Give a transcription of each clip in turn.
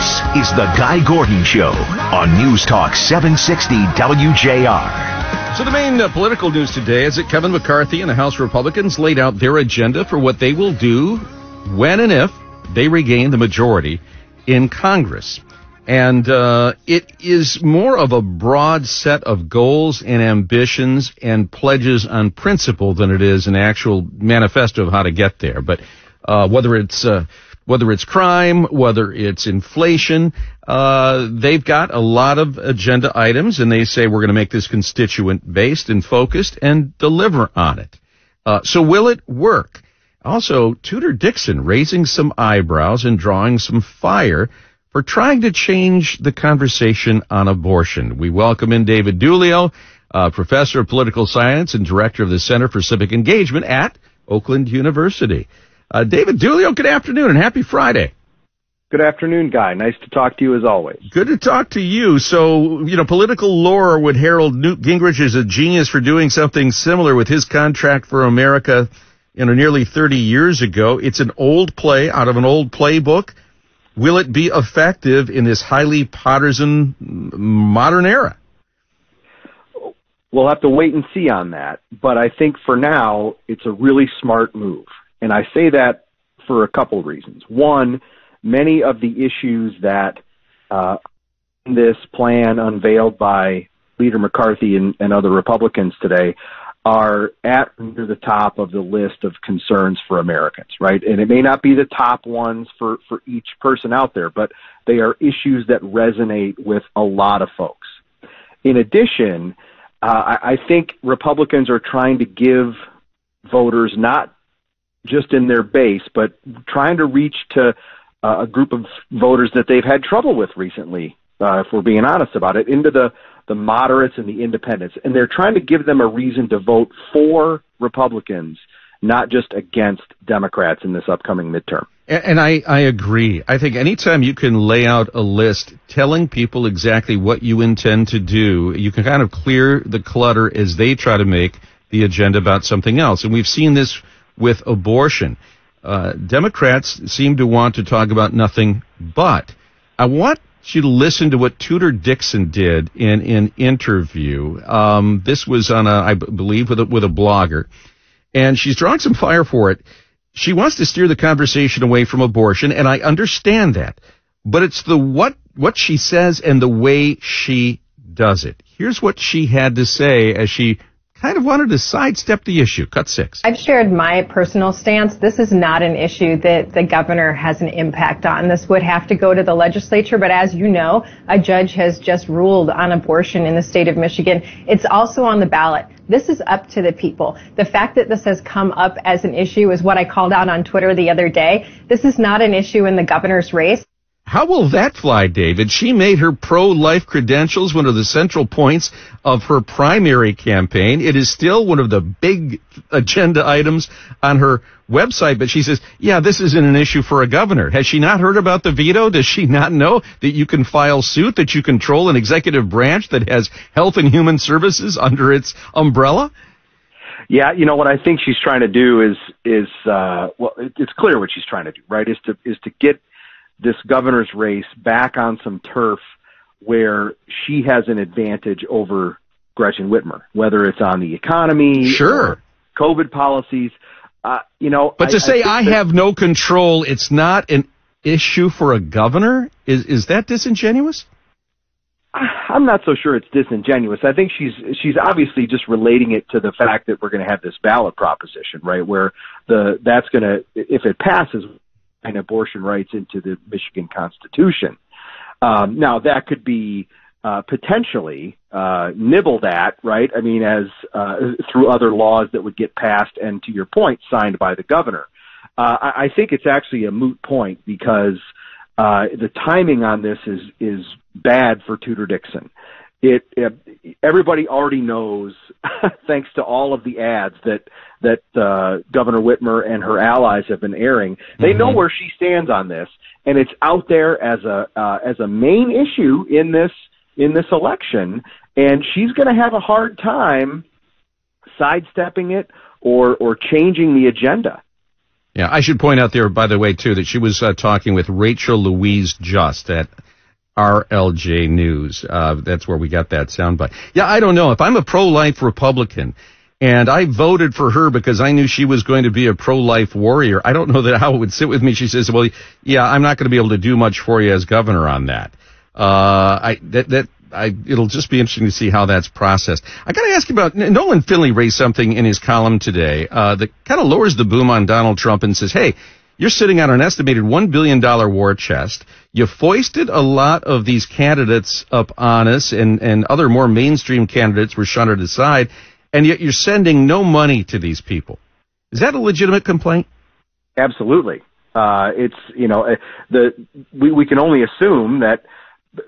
This is the Guy Gordon Show on News Talk 760 WJR. So the main uh, political news today is that Kevin McCarthy and the House Republicans laid out their agenda for what they will do when and if they regain the majority in Congress. And uh, it is more of a broad set of goals and ambitions and pledges on principle than it is an actual manifesto of how to get there. But uh, whether it's uh, whether it's crime, whether it's inflation, uh, they've got a lot of agenda items, and they say we're going to make this constituent based and focused and deliver on it. Uh, so will it work? Also, Tudor Dixon raising some eyebrows and drawing some fire for trying to change the conversation on abortion. We welcome in David Dulio, uh, professor of political science and director of the Center for Civic Engagement at Oakland University. Uh, David Dulio, good afternoon and happy Friday. Good afternoon, Guy. Nice to talk to you as always. Good to talk to you. So, you know, political lore would herald Newt Gingrich as a genius for doing something similar with his contract for America, you know, nearly 30 years ago. It's an old play out of an old playbook. Will it be effective in this highly partisan modern era? We'll have to wait and see on that. But I think for now, it's a really smart move. And I say that for a couple reasons. One, many of the issues that uh, this plan unveiled by Leader McCarthy and, and other Republicans today are at near the top of the list of concerns for Americans, right? And it may not be the top ones for, for each person out there, but they are issues that resonate with a lot of folks. In addition, uh, I, I think Republicans are trying to give voters not just in their base, but trying to reach to uh, a group of voters that they've had trouble with recently, uh, if we're being honest about it, into the the moderates and the independents, and they're trying to give them a reason to vote for Republicans, not just against Democrats in this upcoming midterm. And, and I, I agree. I think anytime you can lay out a list telling people exactly what you intend to do, you can kind of clear the clutter as they try to make the agenda about something else. And we've seen this with abortion. Uh, Democrats seem to want to talk about nothing but. I want you to listen to what Tudor Dixon did in an interview. Um, this was on a, I believe, with a, with a blogger, and she's drawing some fire for it. She wants to steer the conversation away from abortion, and I understand that. But it's the what what she says and the way she does it. Here's what she had to say as she kind of wanted to sidestep the issue. Cut six. I've shared my personal stance. This is not an issue that the governor has an impact on. This would have to go to the legislature, but as you know, a judge has just ruled on abortion in the state of Michigan. It's also on the ballot. This is up to the people. The fact that this has come up as an issue is what I called out on Twitter the other day. This is not an issue in the governor's race. How will that fly, David? She made her pro-life credentials one of the central points of her primary campaign. It is still one of the big agenda items on her website, but she says, yeah, this isn't an issue for a governor. Has she not heard about the veto? Does she not know that you can file suit, that you control an executive branch that has health and human services under its umbrella? Yeah, you know what I think she's trying to do is is uh well it's clear what she's trying to do, right? Is to is to get this governor's race back on some turf where she has an advantage over Gretchen Whitmer, whether it's on the economy, sure, COVID policies. Uh, you know, but to I, say I, I have no control, it's not an issue for a governor. Is is that disingenuous? I'm not so sure it's disingenuous. I think she's she's obviously just relating it to the fact that we're going to have this ballot proposition, right? Where the that's going to if it passes, and abortion rights into the Michigan Constitution. Um, now that could be uh, potentially uh, nibbled at, right? I mean, as uh, through other laws that would get passed, and to your point, signed by the governor. Uh, I, I think it's actually a moot point because uh, the timing on this is is bad for Tudor Dixon. It, it everybody already knows, thanks to all of the ads that that uh, Governor Whitmer and her allies have been airing. They mm-hmm. know where she stands on this, and it's out there as a uh, as a main issue in this in this election. And she's going to have a hard time sidestepping it or or changing the agenda. Yeah, I should point out there, by the way, too, that she was uh, talking with Rachel Louise Just at RLJ News. Uh, that's where we got that soundbite. Yeah, I don't know. If I'm a pro-life Republican and I voted for her because I knew she was going to be a pro-life warrior, I don't know that how it would sit with me. She says, well, yeah, I'm not going to be able to do much for you as governor on that. Uh, I, that, that, I, it'll just be interesting to see how that's processed. I got to ask you about Nolan Finley raised something in his column today uh, that kind of lowers the boom on Donald Trump and says, "Hey, you're sitting on an estimated one billion dollar war chest. You foisted a lot of these candidates up on us, and and other more mainstream candidates were shunted aside, and yet you're sending no money to these people. Is that a legitimate complaint?" Absolutely. Uh, it's you know uh, the we we can only assume that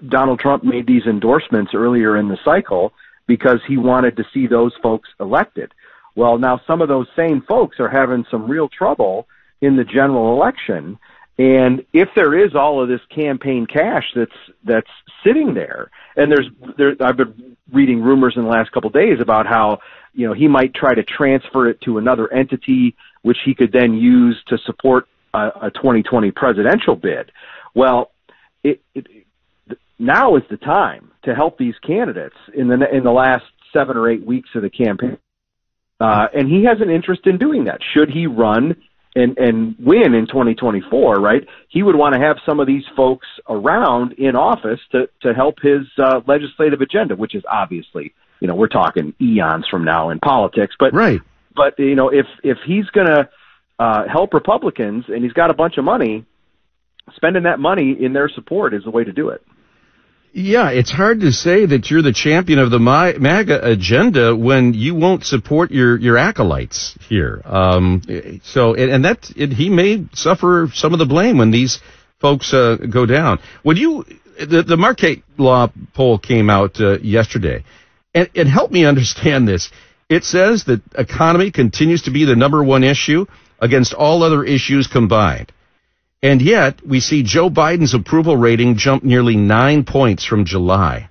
Donald Trump made these endorsements earlier in the cycle because he wanted to see those folks elected. Well, now some of those same folks are having some real trouble in the general election. And if there is all of this campaign cash that's that's sitting there, and there's there, I've been reading rumors in the last couple of days about how you know he might try to transfer it to another entity, which he could then use to support a, a 2020 presidential bid. Well, it, it now is the time to help these candidates in the in the last seven or eight weeks of the campaign. Uh, and he has an interest in doing that. Should he run and and win in 2024, right? He would want to have some of these folks around in office to to help his uh, legislative agenda, which is obviously, you know, we're talking eons from now in politics, but right. But you know, if if he's going to uh, help Republicans and he's got a bunch of money, spending that money in their support is the way to do it. Yeah, it's hard to say that you're the champion of the MAGA agenda when you won't support your, your acolytes here. Um, so, and that, it, he may suffer some of the blame when these folks uh, go down. Would you, the, the Marquette Law poll came out uh, yesterday, and it helped me understand this. It says that economy continues to be the number one issue against all other issues combined. And yet, we see Joe Biden's approval rating jump nearly nine points from July.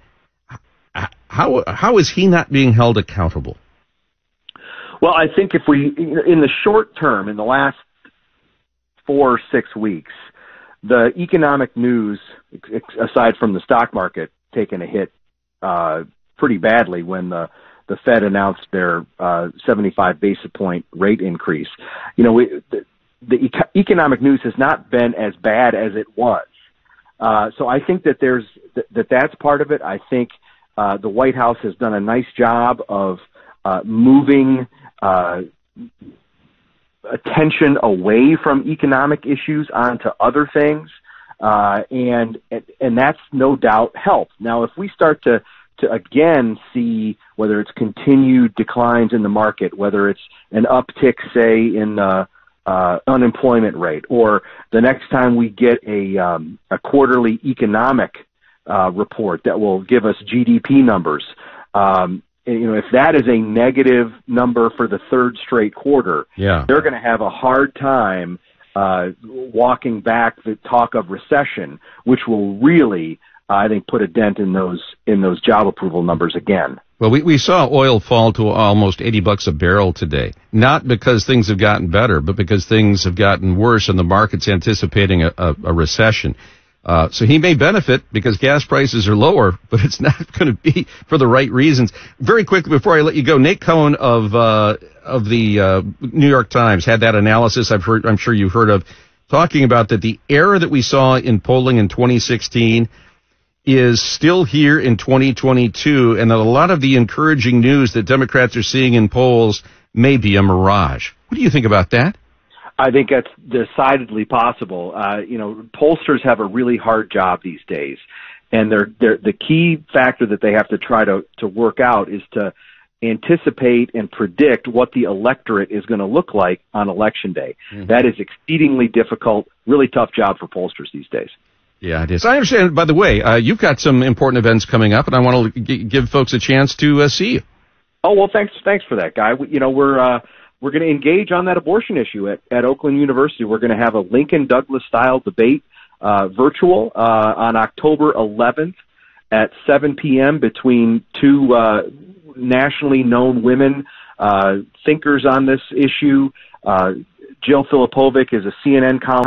How, how is he not being held accountable? Well, I think if we, in the short term, in the last four or six weeks, the economic news, aside from the stock market taking a hit uh, pretty badly when the the Fed announced their uh, 75 basis point rate increase. You know, we, the eco- economic news has not been as bad as it was. Uh, so I think that there's th- that that's part of it. I think uh, the White House has done a nice job of uh, moving uh, attention away from economic issues onto other things, uh, and and that's no doubt helped. Now, if we start to to again see whether it's continued declines in the market, whether it's an uptick, say in uh, uh, unemployment rate, or the next time we get a um, a quarterly economic uh, report that will give us GDP numbers. Um, you know, if that is a negative number for the third straight quarter, yeah. they're going to have a hard time uh, walking back the talk of recession, which will really, I think, put a dent in those in those job approval numbers again. Well, we, we saw oil fall to almost 80 bucks a barrel today. Not because things have gotten better, but because things have gotten worse and the market's anticipating a, a, a recession. Uh, so he may benefit because gas prices are lower, but it's not going to be for the right reasons. Very quickly before I let you go, Nate Cohn of uh, of the uh, New York Times had that analysis. I've heard, I'm sure you've heard of, talking about that the error that we saw in polling in 2016 is still here in 2022 and that a lot of the encouraging news that Democrats are seeing in polls may be a mirage. What do you think about that? I think that's decidedly possible. Uh, you know, pollsters have a really hard job these days, and they're, they're, the key factor that they have to try to, to work out is to anticipate and predict what the electorate is going to look like on election day. Mm-hmm. That is exceedingly difficult, really tough job for pollsters these days. Yeah, it is. I understand. By the way, uh, you've got some important events coming up, and I want to g- give folks a chance to uh, see you. Oh well, thanks, thanks for that, guy. We, you know, we're uh, we're going to engage on that abortion issue at, at Oakland University. We're going to have a Lincoln Douglas style debate, uh, virtual, uh, on October 11th at 7 p.m. between two uh, nationally known women uh, thinkers on this issue. Uh, Jill Filipovic is a CNN columnist